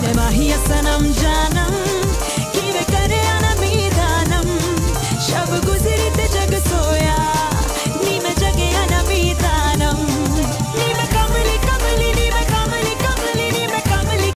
Denemahia Sanamjan